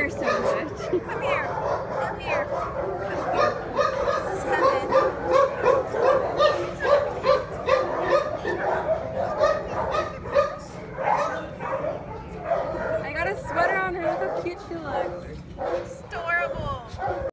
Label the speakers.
Speaker 1: her so much.
Speaker 2: Come here. Come here. Here. This is heaven.
Speaker 1: I got a sweater on her. Look how cute she looks.
Speaker 2: Store.